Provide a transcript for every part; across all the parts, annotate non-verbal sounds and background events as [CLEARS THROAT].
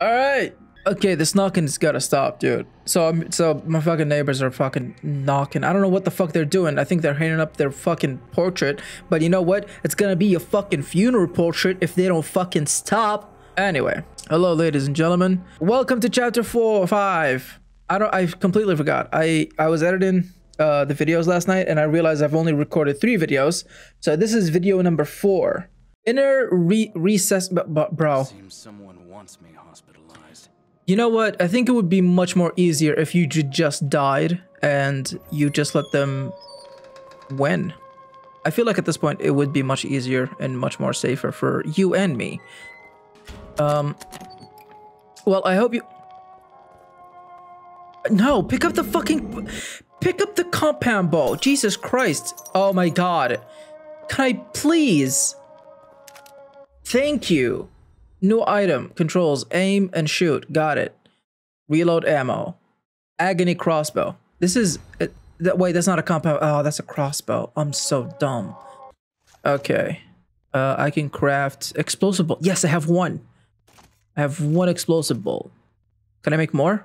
All right. Okay, this knocking's gotta stop, dude. So, um, so my fucking neighbors are fucking knocking. I don't know what the fuck they're doing. I think they're hanging up their fucking portrait. But you know what? It's gonna be a fucking funeral portrait if they don't fucking stop. Anyway, hello, ladies and gentlemen. Welcome to chapter four, or five. I don't. I completely forgot. I I was editing uh, the videos last night and I realized I've only recorded three videos. So this is video number four. Inner re recess, bro. Wants me hospitalized. You know what? I think it would be much more easier if you just died and you just let them win. I feel like at this point it would be much easier and much more safer for you and me. Um, well, I hope you... No, pick up the fucking... Pick up the compound ball. Jesus Christ. Oh my god. Can I please? Thank you. New item, controls, aim and shoot. Got it. Reload ammo. Agony crossbow. This is, uh, that wait, that's not a compound. Oh, that's a crossbow. I'm so dumb. Okay. Uh, I can craft explosive bolt. Yes, I have one. I have one explosive bolt. Can I make more?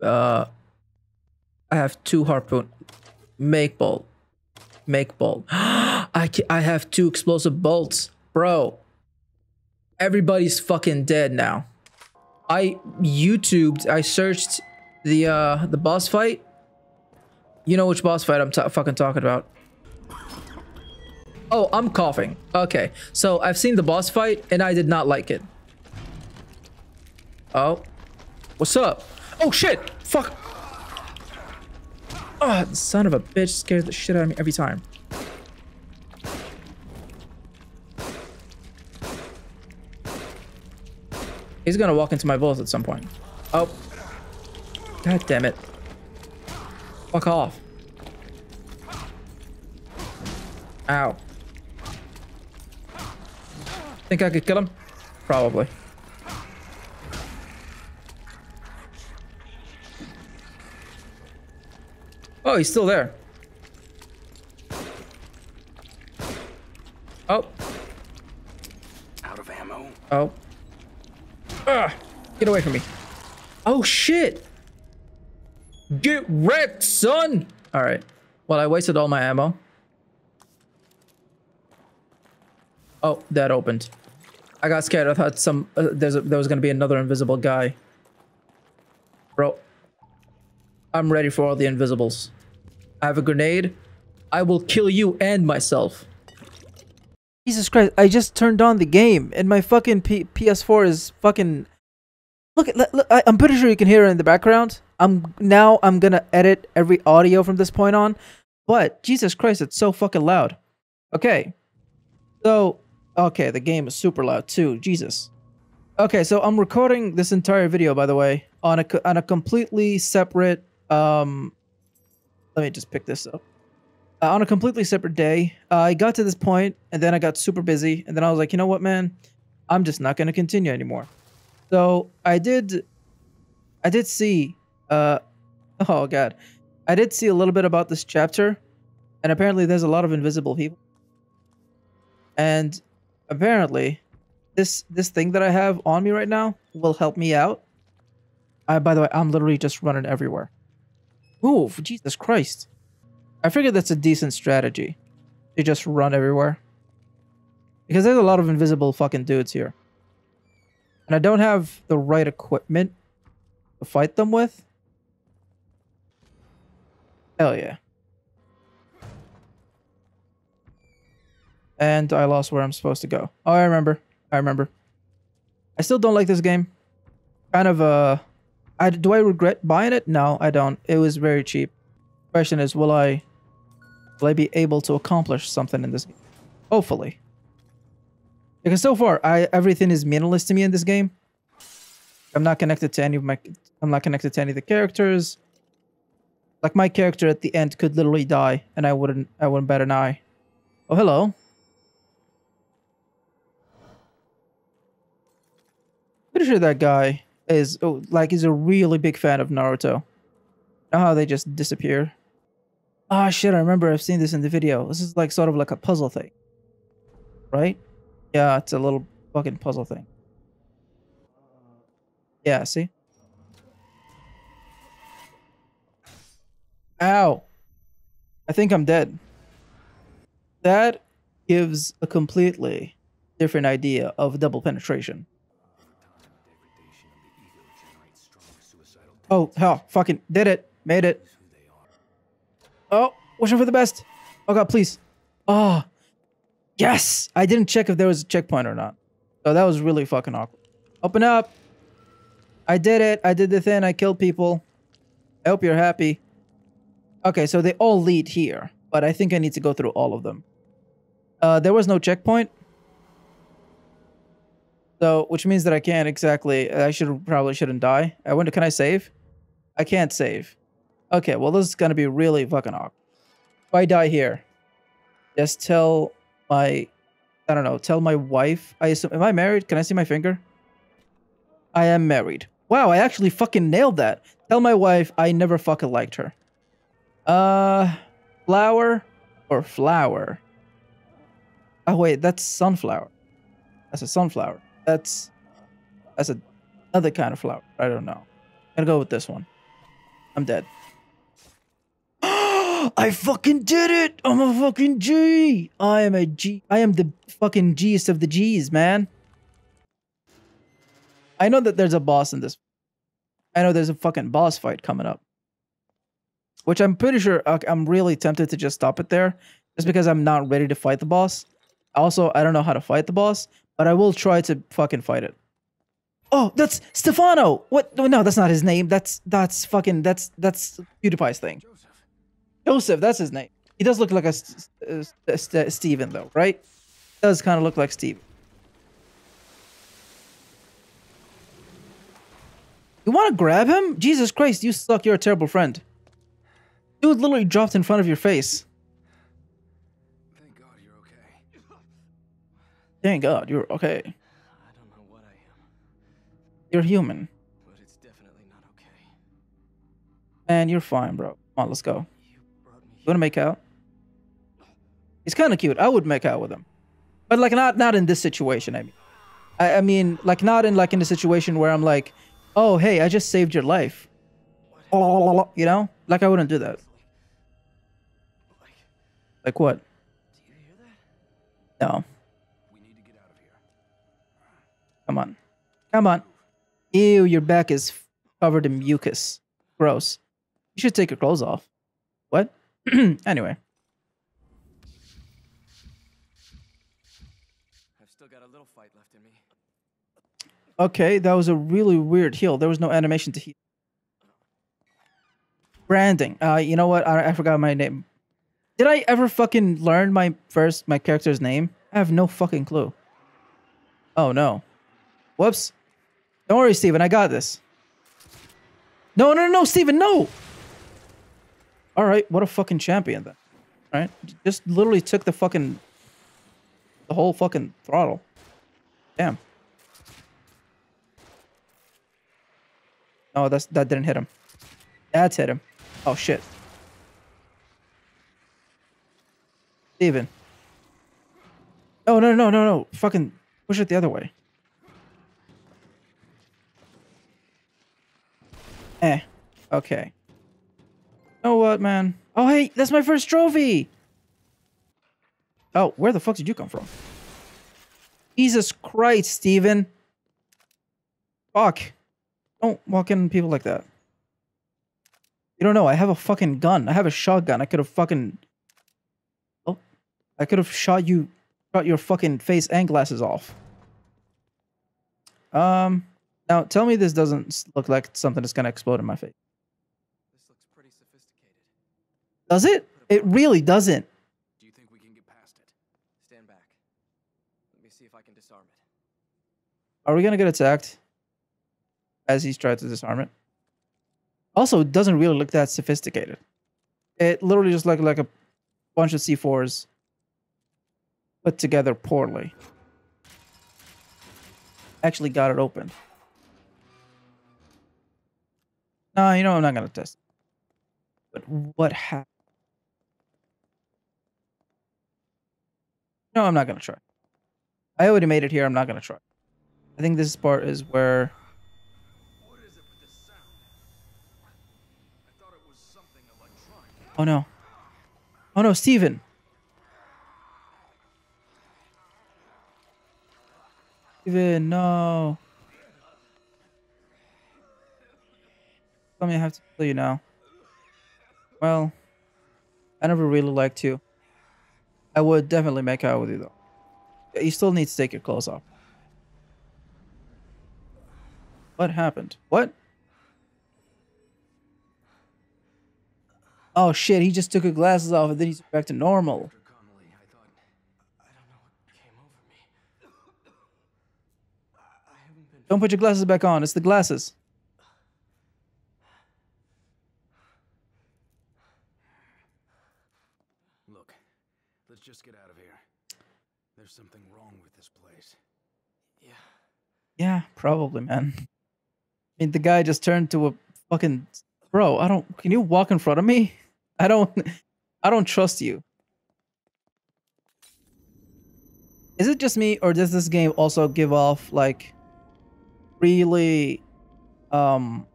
Uh, I have two harpoon. Make bolt. Make bolt. [GASPS] I, I have two explosive bolts. Bro, everybody's fucking dead now. I YouTubed, I searched the uh the boss fight. You know which boss fight I'm fucking talking about. Oh, I'm coughing. Okay, so I've seen the boss fight and I did not like it. Oh, what's up? Oh shit! Fuck! Oh, son of a bitch scares the shit out of me every time. He's gonna walk into my bullets at some point. Oh. God damn it. Fuck off. Ow. Think I could kill him? Probably. Oh, he's still there. Oh. Out of ammo. Oh. Get away from me. Oh, shit. Get wrecked, son. All right. Well, I wasted all my ammo. Oh, that opened. I got scared. I thought some uh, there's a, there was gonna be another invisible guy. Bro, I'm ready for all the invisibles. I have a grenade. I will kill you and myself. Jesus Christ, I just turned on the game and my fucking P PS4 is fucking... Look, look, look, I'm pretty sure you can hear it in the background. I'm Now I'm gonna edit every audio from this point on. But, Jesus Christ, it's so fucking loud. Okay. So, okay, the game is super loud too. Jesus. Okay, so I'm recording this entire video, by the way, on a, on a completely separate um, let me just pick this up. Uh, on a completely separate day, uh, I got to this point, and then I got super busy, and then I was like, you know what, man, I'm just not to continue anymore. So I did, I did see, uh, [LAUGHS] oh god, I did see a little bit about this chapter, and apparently there's a lot of invisible people, and apparently, this this thing that I have on me right now will help me out. I, by the way, I'm literally just running everywhere. Move, Jesus Christ. I figured that's a decent strategy. To just run everywhere. Because there's a lot of invisible fucking dudes here. And I don't have the right equipment to fight them with. Hell yeah. And I lost where I'm supposed to go. Oh, I remember. I remember. I still don't like this game. Kind of, uh... I, do I regret buying it? No, I don't. It was very cheap. Question is, will I, will I be able to accomplish something in this game? Hopefully. Because so far, I everything is meaningless to me in this game. I'm not connected to any of my, I'm not connected to any of the characters. Like my character at the end could literally die, and I wouldn't, I wouldn't bat an eye. Oh, hello. Pretty sure that guy is oh, like is a really big fan of Naruto. Know how they just disappear? Ah, oh, shit! I remember I've seen this in the video. This is like sort of like a puzzle thing, right? Yeah, it's a little fucking puzzle thing. Yeah, see? Ow. I think I'm dead. That gives a completely different idea of double penetration. Oh, hell. Fucking did it. Made it. Oh, wishing for the best. Oh, God, please. Oh, yes. I didn't check if there was a checkpoint or not. So that was really fucking awkward. Open up. I did it. I did the thing. I killed people. I hope you're happy. Okay, so they all lead here, but I think I need to go through all of them. Uh, there was no checkpoint. So, which means that I can't exactly, I should probably shouldn't die. I wonder, can I save? I can't save. Okay, well, this is going to be really fucking awkward. If I die here, just tell my, I don't know, tell my wife. I assume, am I married? Can I see my finger? I am married. Wow, I actually fucking nailed that. Tell my wife I never fucking liked her. Uh, flower or flower? Oh wait, that's sunflower. That's a sunflower. That's that's a other kind of flower. I don't know. Gonna go with this one. I'm dead. I fucking did it! I'm a fucking G! I am a G. I am the fucking Gist of the G's, man. I know that there's a boss in this. I know there's a fucking boss fight coming up. Which I'm pretty sure uh, I'm really tempted to just stop it there. Just because I'm not ready to fight the boss. Also, I don't know how to fight the boss. But I will try to fucking fight it. Oh, that's Stefano! What? No, that's not his name. That's that's fucking that's that's PewDiePie's thing. Joseph. That's his name. He does look like a, a, a, a Steven though, right? Does kind of look like Steven. You want to grab him? Jesus Christ, you suck. You're a terrible friend. Dude literally dropped in front of your face. Thank God you're okay. Thank God you're okay. I don't know what I am, You're human. but it's definitely not okay. Man, you're fine, bro. Come on, let's go. You You wanna make out? He's kind of cute. I would make out with him, but like not not in this situation. I mean, I, I mean like not in like in a situation where I'm like, oh hey, I just saved your life. You know, like I wouldn't do that. Like, what? No, We need to get out of here. come on, come on. Ew, your back is covered in mucus. Gross. You should take your clothes off. [CLEARS THROAT] Anyway, I've still got a little fight left in me. okay, that was a really weird heal. There was no animation to heal. Branding. Uh, you know what? I, I forgot my name. Did I ever fucking learn my first my character's name? I have no fucking clue. Oh no. Whoops. Don't worry, Steven. I got this. No, no, no, Steven, no. All right, what a fucking champion then. All right, just literally took the fucking the whole fucking throttle. Damn. Oh, that's that didn't hit him. That's hit him. Oh shit. Steven. Oh no no no no! Fucking push it the other way. Eh. Okay. Know what, man? Oh hey, that's my first trophy. Oh, where the fuck did you come from? Jesus Christ, Steven. Fuck. Don't walk in people like that. You don't know. I have a fucking gun. I have a shotgun. I could have fucking. Oh, I could have shot you, shot your fucking face and glasses off. Um. Now tell me this doesn't look like something that's gonna explode in my face. This looks pretty sophisticated. Does it? It really doesn't. Do you think we can get past it? Stand back. Let me see if I can disarm it. Are we gonna get attacked? As he's trying to disarm it. Also, it doesn't really look that sophisticated. It literally just looked like a bunch of C4s put together poorly. Actually got it open. No, you know I'm not gonna test. But what happened? No, I'm not going to try. I already made it here. I'm not going to try. I think this part is where... Oh no. Oh no, Steven. Steven, no. Tell me I have to kill you now. Well, I never really like to. I would definitely make out with you though. You still need to take your clothes off. What happened? What? Oh shit, he just took his glasses off and then he's back to normal. Dr. Connolly, I thought. I don't know what came over me. I I haven't been. Don't put your glasses back on. It's the glasses. Look, let's just get out of here. There's something wrong with this place. Yeah. Yeah, probably, man. I mean, the guy just turned to a fucking bro. I don't. Can you walk in front of me? [LAUGHS] I don't. I don't trust you. Is it just me, or does this game also give off like really um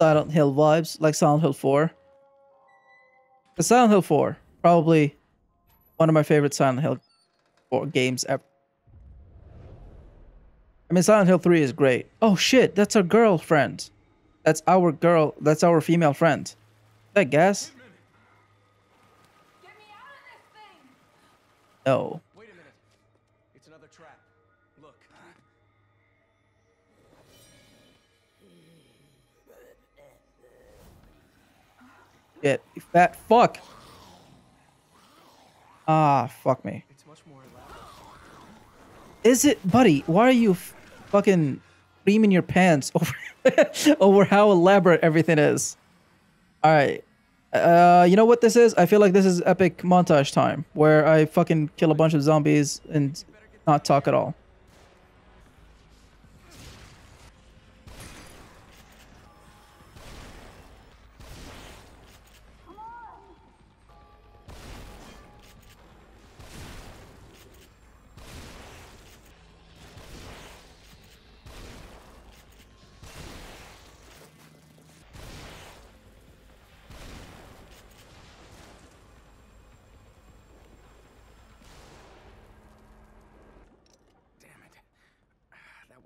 Silent Hill vibes, like Silent Hill Four? The Silent Hill Four, probably one of my favorite Silent Hill 4 games ever. I mean, Silent Hill 3 is great. Oh shit, that's our girlfriend. That's our girl. That's our female friend. Is that gas? No. Wait a minute. It's another trap. Look. Fat fuck. Ah, fuck me. Is it, buddy? Why are you fucking creaming your pants [LAUGHS] over over how elaborate everything is? All right. Uh, you know what this is? I feel like this is epic montage time where I fucking kill a bunch of zombies and not talk at all.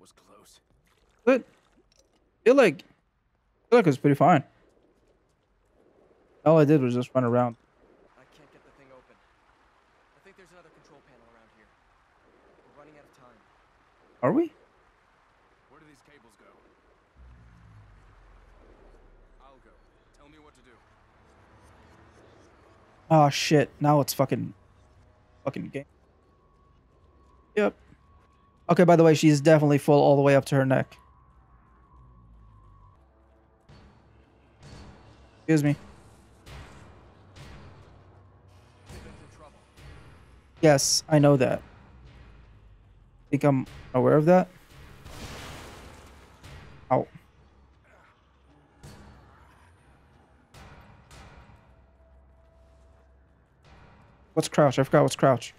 Was close. But I feel like I feel like it was pretty fine. All I did was just run around. I can't get the thing open. I think there's another control panel around here. We're running out of time. Are we? Where do these cables go? I'll go. Tell me what to do. Oh shit! Now it's fucking, fucking game. Yep. Okay. By the way, she's definitely full all the way up to her neck. Excuse me. Yes, I know that. I Think I'm aware of that. Ow. What's crouch? I forgot what's crouch.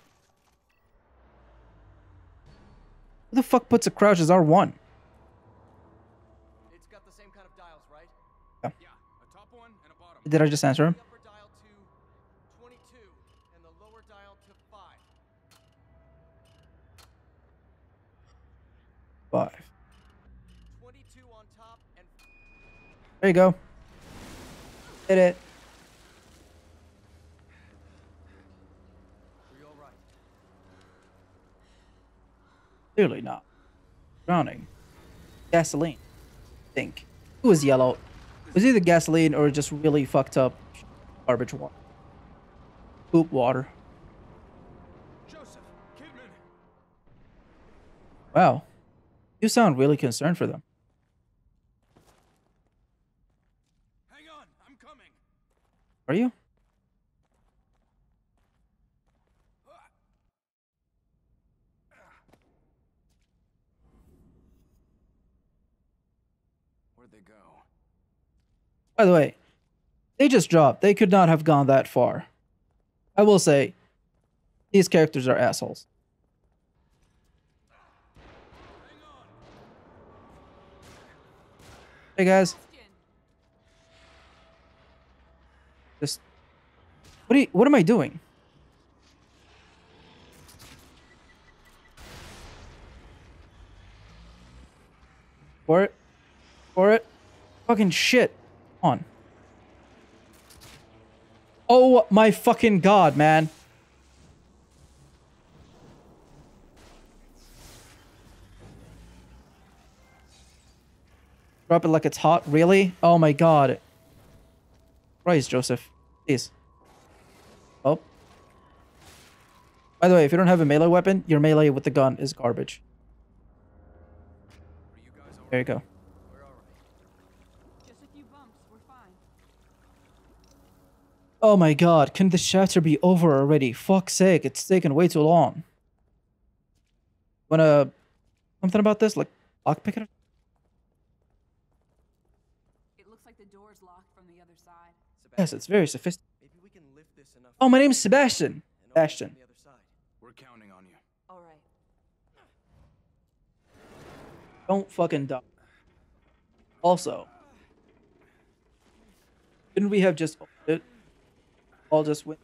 Who the fuck puts a crouch as R1? It's got the same kind of dials, right? Yeah, a top one and a bottom. Did I just answer him? The upper dial to 22 and the lower dial to 5. Five. 22 on top and There you go. Hit it. Are you all right? Clearly not. Drowning. Gasoline. I think. It was yellow. It was either gasoline or just really fucked up garbage water. Poop water. Joseph, Kidman. Wow. You sound really concerned for them. Hang on, I'm coming. Are you? By the way, they just dropped. They could not have gone that far. I will say, these characters are assholes. Hey guys, just What you, what am I doing? For it. For it. Fucking shit. On. Oh my fucking god, man. Drop it like it's hot. Really? Oh my god. Christ, Joseph. Please. Oh. By the way, if you don't have a melee weapon, your melee with the gun is garbage. There you go. Just a few bumps. We're fine. Oh my god, can the chapter be over already? Fuck's sake, it's taken way too long. Wanna... Something about this? Like, lockpick it? It looks like the door's locked from the other side. Yes, it's very sophisticated. Maybe we can lift this enough. Oh, my name's Sebastian. and open it Sebastian. from the other side. We're counting on you. All right. Don't fucking die. Also, didn't we have just it? All just went.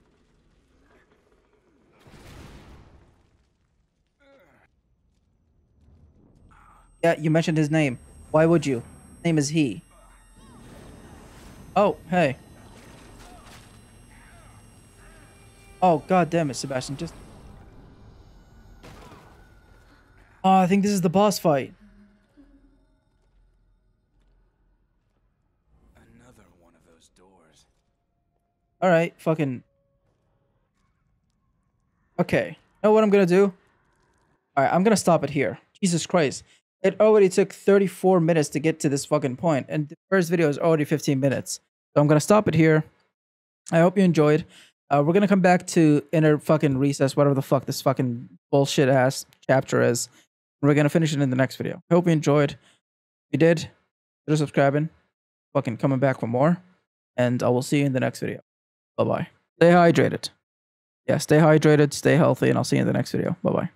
Yeah, you mentioned his name. Why would you? His name is he. Oh, hey. Oh, god damn it, Sebastian. Just. Oh, I think this is the boss fight. Another one of those doors. All right, fucking. Okay, know what I'm gonna do? All right, I'm gonna stop it here. Jesus Christ, it already took 34 minutes to get to this fucking point, and the first video is already 15 minutes. So I'm gonna stop it here. I hope you enjoyed. Uh, we're gonna come back to inner fucking recess, whatever the fuck this fucking bullshit ass chapter is. We're gonna finish it in the next video. I hope you enjoyed. If you did, consider subscribing, fucking coming back for more, and I will see you in the next video. Bye bye. Stay hydrated. Yeah, stay hydrated, stay healthy, and I'll see you in the next video. Bye bye.